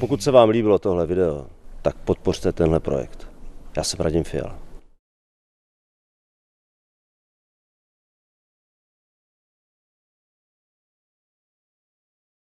Pokud se vám líbilo tohle video, tak podpořte tenhle projekt. Já jsem Radim Fiala.